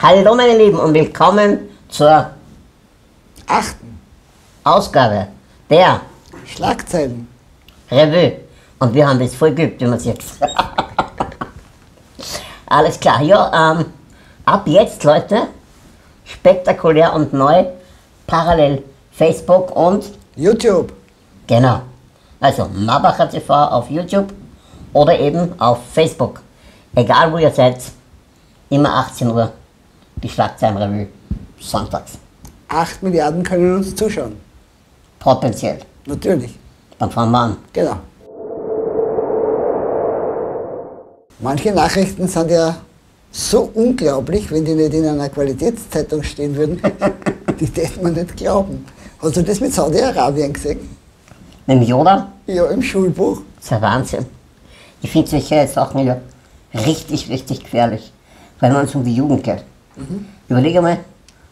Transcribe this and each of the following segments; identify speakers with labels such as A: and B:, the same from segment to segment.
A: Hallo meine Lieben und willkommen zur
B: Achten.
A: Ausgabe der
B: Schlagzeilen.
A: Revue. Und wir haben das voll geübt, wie man sieht. Alles klar, ja, ähm, ab jetzt, Leute, spektakulär und neu, parallel Facebook und,
B: YouTube.
A: genau, also Mabacher TV auf YouTube oder eben auf Facebook. Egal wo ihr seid, immer 18 Uhr, die Schlagzeilenrevue, sonntags,
B: 8 Milliarden können uns zuschauen.
A: potenziell.
B: Natürlich.
A: Dann fangen wir an.
B: Genau. Manche Nachrichten sind ja so unglaublich, wenn die nicht in einer Qualitätszeitung stehen würden, die täte man nicht glauben. Hast du das mit Saudi-Arabien gesehen?
A: Mit dem Yoda,
B: Ja, im Schulbuch.
A: Das ist ja Wahnsinn. Ich finde solche Sachen ja richtig, richtig gefährlich, wenn es um die Jugend geht. Überlege mal,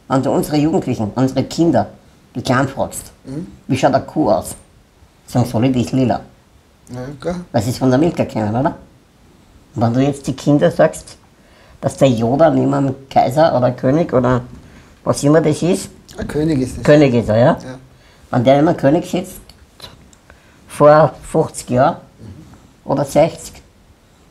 A: wenn du unsere Jugendlichen, unsere Kinder, die Kleinen fragst, wie schaut eine Kuh aus? Sagen soll die ist lila. Weil sie es von der Milka kennen, oder? Und wenn du jetzt die Kinder sagst, dass der Yoda neben einem Kaiser oder König oder was immer das ist,
B: Ein König ist das.
A: König ist er, ja?
B: Ja.
A: Wenn der immer König sitzt, vor 50 Jahren oder 60,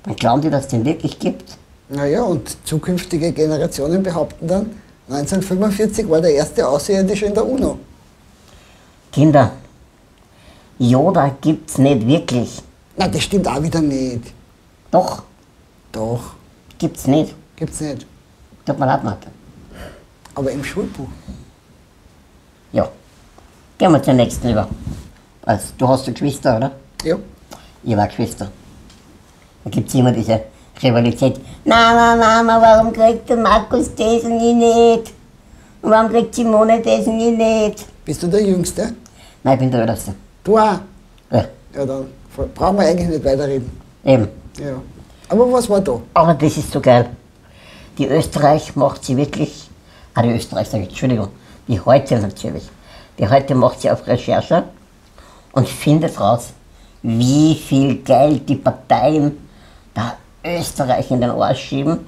A: dann glauben die, dass es den wirklich gibt.
B: Naja, und zukünftige Generationen behaupten dann, 1945 war der erste Außerirdische in der UNO.
A: Kinder, Yoda gibt's nicht wirklich.
B: Na, das stimmt auch wieder nicht.
A: Doch,
B: Doch,
A: gibt's nicht.
B: gibt's nicht.
A: Tut mir leid, Martin.
B: Aber im Schulbuch.
A: Ja. Gehen wir zur nächsten über. Also, du hast ja Geschwister, oder?
B: Ja.
A: Ich war Geschwister. Da gibt's immer diese Rivalität. Na, Mama, warum kriegt der Markus das und ich nicht? Und warum kriegt Simone das und ich nicht?
B: Bist du der Jüngste?
A: Nein, ich bin der Älteste.
B: Du auch?
A: Ja,
B: Ja, dann brauchen wir eigentlich nicht weiterreden.
A: eben.
B: Ja. Aber was war da?
A: Aber das ist so geil. Die Österreich macht sie wirklich, ah die Österreich sage ich, Entschuldigung, die heute natürlich. Die heute macht sie auf Recherche und findet raus, wie viel Geld die Parteien da Österreich in den Arsch schieben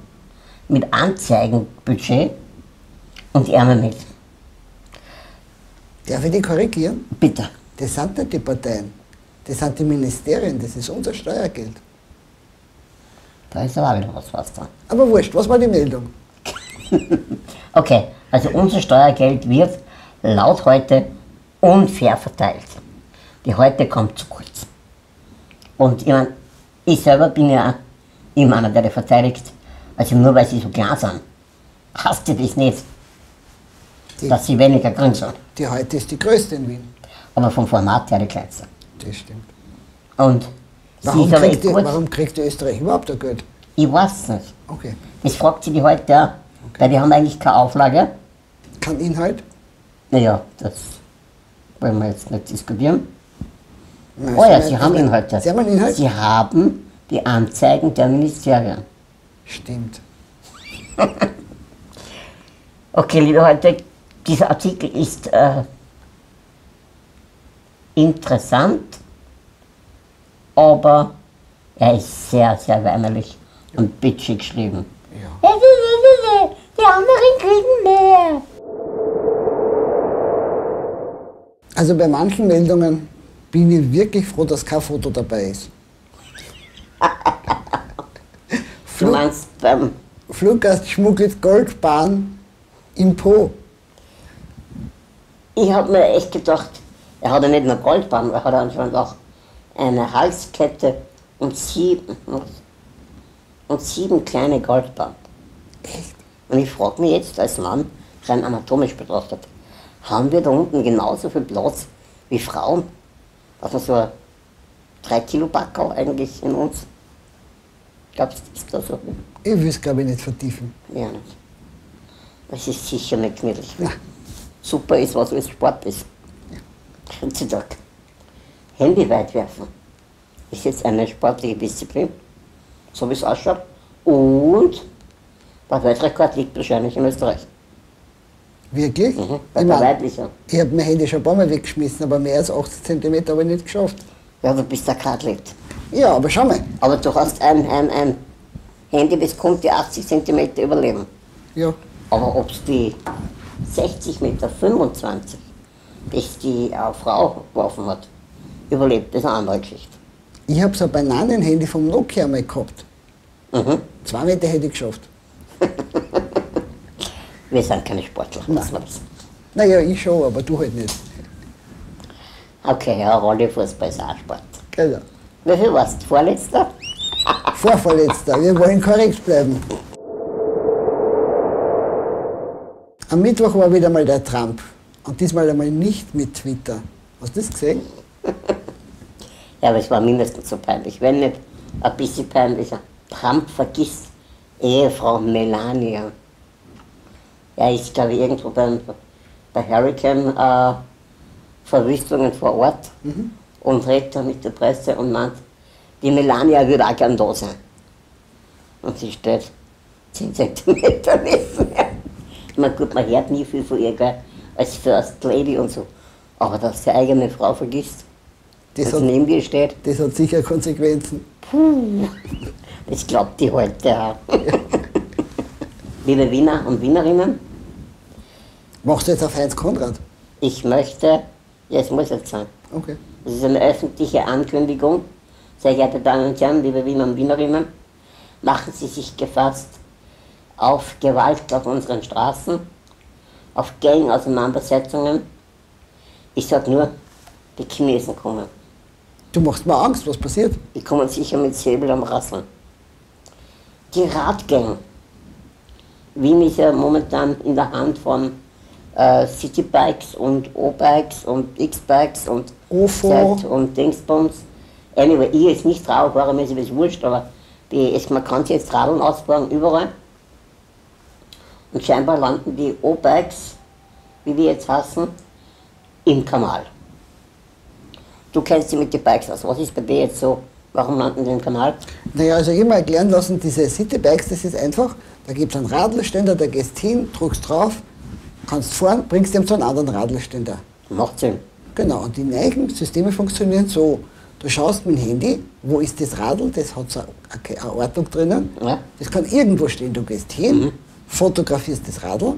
A: mit Anzeigenbudget und die Ärmel mit.
B: Darf ich dich korrigieren?
A: Bitte.
B: Das sind nicht die Parteien. Das sind die Ministerien, das ist unser Steuergeld.
A: Da ist aber auch wieder was was dran.
B: Aber wurscht, was war die Meldung?
A: Okay, also unser Steuergeld wird laut heute unfair verteilt. Die heute kommt zu kurz. Und ich, mein, ich selber bin ja immer einer, der die verteidigt. Also nur weil sie so klein sind, heißt ja das nicht,
B: Die,
A: dass sie weniger grün sind.
B: die heute ist die größte in Wien.
A: Aber vom Format her die kleinste.
B: Das stimmt.
A: Und
B: Warum kriegt, die, warum kriegt Österreich überhaupt ein Geld?
A: Ich weiß es nicht.
B: Okay.
A: Das fragt sie die heute auch. Weil die haben eigentlich keine Auflage.
B: Kein Inhalt?
A: Naja, das wollen wir jetzt nicht diskutieren.
B: Nein,
A: Oh ja,
B: Sie haben-
A: Inhalte.
B: Sie haben Inhalt?
A: Sie haben die Anzeigen der Ministerien.
B: Stimmt.
A: Okay, liebe Leute, dieser Artikel ist äh, interessant, aber er ist sehr, sehr weinerlich und bitchig geschrieben.
B: Ja.
A: Die anderen kriegen mehr.
B: Also bei manchen Meldungen bin ich wirklich froh, dass kein Foto dabei ist. Flug,
A: meinst, ähm,
B: Fluggast schmuggelt Goldbahn im Po.
A: ich habe mir echt gedacht, er hat ja nicht nur Goldbahn, er hat anscheinend auch eine Halskette und sieben, und sieben kleine Goldbahnen.
B: Echt?
A: Und ich frage mich jetzt als Mann, rein anatomisch betrachtet, haben wir da unten genauso viel Platz wie Frauen? Also so ein 3 Kilo Backerl eigentlich in uns? Glaubst du, ist so?
B: Ich will es, glaube ich, nicht vertiefen.
A: Ja, nicht. Das ist sicher nicht gemütlich.
B: Na,
A: Super ist, was alles Sport ist. Heutzutage. Handy weit werfen ist jetzt eine sportliche Disziplin, so wie es ausschaut. Und der Weltrekord liegt wahrscheinlich in Österreich.
B: wirklich?
A: Mhm. Bei
B: Ich,
A: der weiblichen.
B: ich habe mein Handy schon ein paar Mal weggeschmissen, aber mehr als 80 cm habe ich nicht geschafft.
A: Ja, du bist ein Kadlit.
B: Ja, aber schau mal.
A: Aber du hast ein, ein, ein Handy, das konnte 80 cm überleben.
B: Ja,
A: Aber ob es die 60 Meter 25, das die äh, Frau geworfen hat, überlebt, das ist eine andere Geschichte.
B: Ich habe so ein Bananenhandy vom Nokia mal gehabt.
A: Mhm.
B: Zwei Meter hätte ich geschafft.
A: Wir sind keine Sportler, wissen wir das.
B: Naja, ich schon, aber du halt nicht.
A: Okay, ja, Rollefußball ist auch Sport.
B: Genau.
A: Wie viel warst du? Vorletzter?
B: Vorverletzter, wir wollen korrekt bleiben. Am Mittwoch war wieder mal der Trump. Und diesmal einmal nicht mit Twitter. Hast du das gesehen?
A: Ja, aber es war mindestens so peinlich, wenn nicht ein bisschen peinlicher. Trump vergisst Ehefrau Melania. Er ist, glaube ich, irgendwo beim, bei Hurricane-Verwüstungen vor Ort und redet da mit der Presse und meint, die Melania würde auch gern da sein. Und sie steht 10 Zentimeter neben mir. Ich meine, gut, man hört nie viel von ihr, gell, als First Lady und so. Aber dass die eigene Frau vergisst,
B: Das hat,
A: neben dir steht,
B: das hat sicher Konsequenzen.
A: das glaubt die heute auch. Liebe Wiener und Wienerinnen,
B: Machst du jetzt auf Heinz Konrad?
A: ich möchte, ja, es muss jetzt sein,
B: Okay.
A: Das ist eine öffentliche Ankündigung, sehr geehrte Damen und Herren, liebe Wiener und Wienerinnen, machen Sie sich gefasst auf Gewalt auf unseren Straßen, auf Gang-Auseinandersetzungen. Ich sag nur, die Chinesen kommen.
B: Du machst mir Angst, was passiert?
A: Die kommen sicher mit Säbel am Rasseln. Die Radgang. Wien ist ja momentan in der Hand von äh, Citybikes und O-Bikes und X-Bikes und
B: OFO.
A: Z und Dingsbums. Anyway, ich jetzt nicht Radfahrer, mir ist das wurscht, aber die, es, man kann sich jetzt Radeln ausbauen überall. Und scheinbar landen die O-Bikes, wie die jetzt heißen, im Kanal. Du kennst dich mit den Bikes aus. Was ist bei dir jetzt so? Warum landen die im Kanal?
B: Naja, also ich habe mir erklären lassen, diese Citybikes, das ist einfach, da gibt es einen Radlständer, da gehst hin, drückst drauf, kannst fahren, bringst dem zu einem anderen Radlständer.
A: Macht Sinn.
B: Genau, und die neuen Systeme funktionieren so. Du schaust mit dem Handy, wo ist das Radl, das hat so eine Ortung drinnen.
A: Ja.
B: Das kann irgendwo stehen. Du gehst hin, fotografierst das Radl,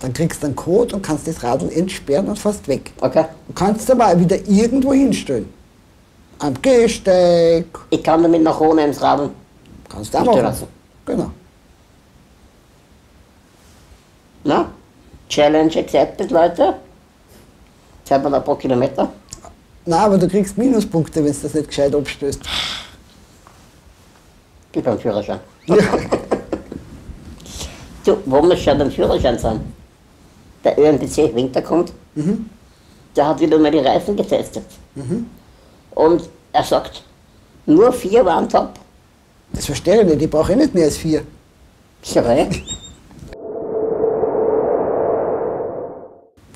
B: dann kriegst du einen Code und kannst das Radl entsperren und fährst weg.
A: Okay.
B: Du kannst aber auch wieder irgendwo hinstellen. Am Gehsteig,
A: Ich kann damit nach ohne ins Radeln.
B: kannst du auch machen.
A: lassen.
B: Genau.
A: Na? Challenge accepted, Leute. Jetzt haben wir noch ein paar Kilometer.
B: Nein, aber du kriegst Minuspunkte, wenn du das nicht gescheit abstößt.
A: Gib beim Führerschein.
B: Ja.
A: Du, wo wir schon beim Führerschein sind. Der ÖMTC Winter kommt. Der hat wieder mal die Reifen getestet. Und er sagt, nur vier waren top.
B: Das verstehe ich nicht, ich brauche eh nicht mehr als vier.
A: Ich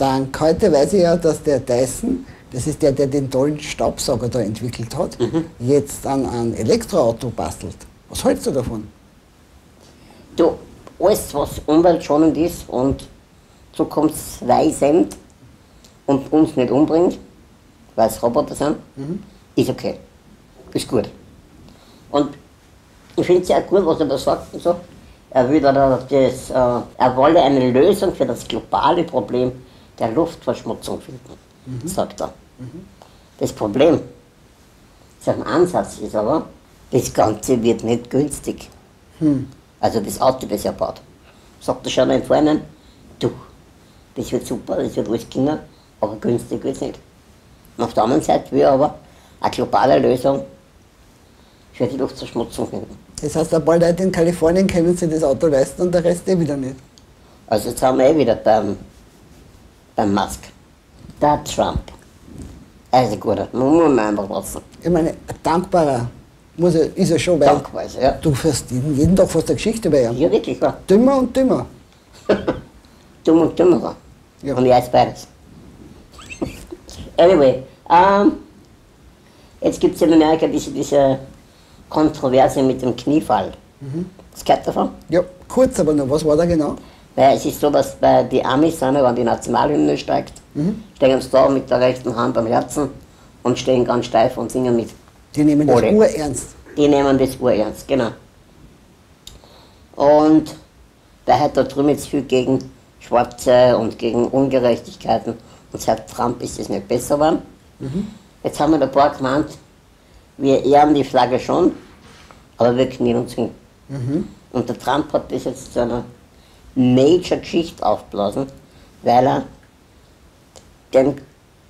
B: Dank heute weiß ich ja, dass der Dyson, das ist der, der den tollen Staubsauger da entwickelt hat, jetzt an ein Elektroauto bastelt. Was hältst du davon?
A: du, alles was umweltschonend ist und zukunftsweisend und uns nicht umbringt, weil es Roboter sind, ist okay. Ist gut. Und ich finde es sehr gut, was er da sagt und so. Er will da das, äh, er wolle eine Lösung für das globale Problem der Luftverschmutzung finden, sagt er. Das Problem, sein Ansatz ist aber, das Ganze wird nicht günstig. Also das Auto, das er baut. Sagt er schon im Vorhinein, du, das wird super, das wird alles gehen, aber günstig wird es nicht. Und auf der anderen Seite will er aber eine globale Lösung für die Luftverschmutzung finden.
B: Das heißt, ein paar Leute in Kalifornien können sich das Auto leisten und der Rest eh wieder nicht.
A: Also jetzt haben wir eh wieder beim Musk. Der Trump. Ist guter, man muss ihn einfach lassen.
B: Ich meine, ein dankbarer muss er, ist er schon, weil
A: Dankweise, ja.
B: du fährst jeden, jeden Tag fast eine Geschichte bei ihm.
A: Ja, wirklich, ja.
B: Dümmer und dümmer.
A: Dumm und dümmerer.
B: Ja.
A: Und ist beides. anyway, ähm, jetzt gibt es in Amerika diese, diese Kontroverse mit dem Kniefall. Das gehört davon?
B: Ja, kurz aber noch, was war da genau?
A: Weil es ist so, dass bei die Amis sind, wenn die Nationalhymne steigt, stehen sie da mit der rechten Hand am Herzen und stehen ganz steif und singen mit.
B: Die nehmen das
A: Ole.
B: urernst.
A: Die nehmen das urernst, genau. Und weil halt da drüben jetzt viel gegen Schwarze und gegen Ungerechtigkeiten und seit Trump ist es nicht besser geworden. Jetzt haben wir ein paar gemeint, wir ehren die Flagge schon, aber wir knien uns hin. Und der Trump hat das jetzt zu einer Major-Geschichte aufblasen, weil er dem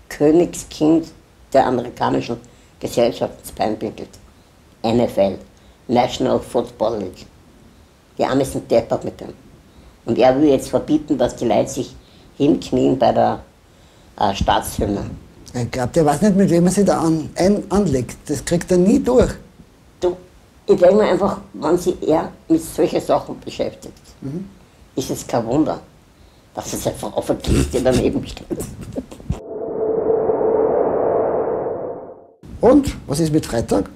A: Königskind der amerikanischen Gesellschaft ins Bein pinkelt. NFL, National Football League. Die Arme sind deppert mit dem. Und er will jetzt verbieten, dass die Leute sich hinknien bei der äh, Staatshymne.
B: Ich glaube, der weiß nicht, mit wem er sich da an, ein, anlegt. Das kriegt er nie durch.
A: Du, ich denke mir einfach, wenn sich er mit solchen Sachen beschäftigt, ist es kein Wunder, dass es einfach auf der Kiste daneben steht.
B: Und, was ist mit Freitag?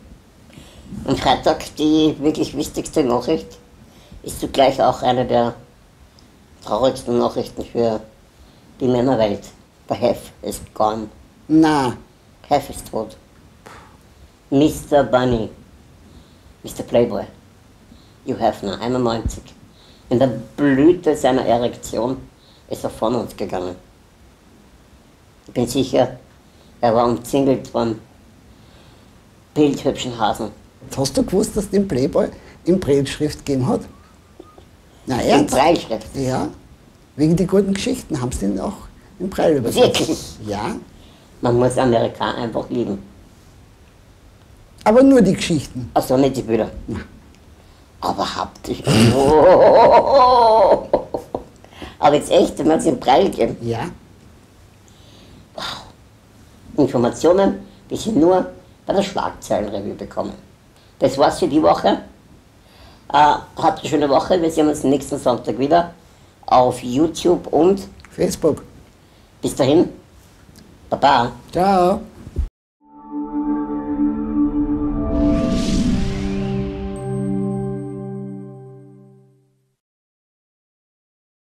A: Am Freitag die wirklich wichtigste Nachricht ist zugleich auch eine der traurigsten Nachrichten für die Männerwelt. Der Hef ist gone.
B: Na,
A: Hef ist tot. Mr. Bunny, Mr. Playboy, you have now 91. In der Blüte seiner Erektion ist er von uns gegangen. Ich bin sicher, er war umzingelt von bildhübschen Hasen.
B: hast du gewusst, dass es den Playboy in Breitschrift gegeben hat? Na,
A: In
B: ernst?
A: Breitschrift.
B: Ja, wegen die guten Geschichten haben sie den auch in Breil übersetzt.
A: Wirklich?
B: Ja,
A: Man muss Amerika einfach lieben.
B: aber nur die Geschichten.
A: Also nicht die Bilder. Aber haptisch. Aber jetzt echt, wenn man es in Breil geben.
B: Ja,
A: Informationen, die Sie nur bei der Schlagzeilenrevue bekommen. Das war's für die Woche. Äh, habt eine schöne Woche. Wir sehen uns nächsten Sonntag wieder auf YouTube und
B: Facebook.
A: bis dahin. Baba.
B: Ciao.